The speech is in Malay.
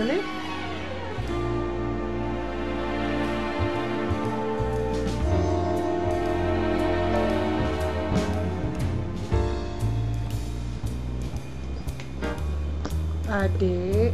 désolé. Adik.